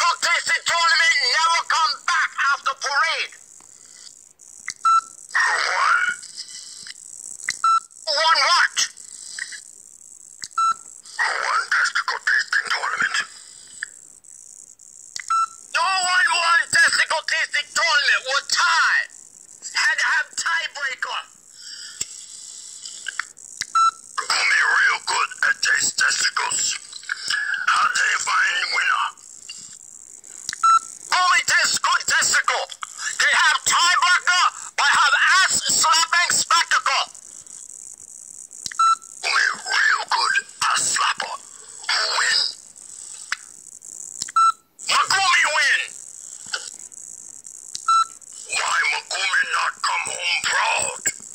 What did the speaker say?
tocar esse trono! woman not come home proud.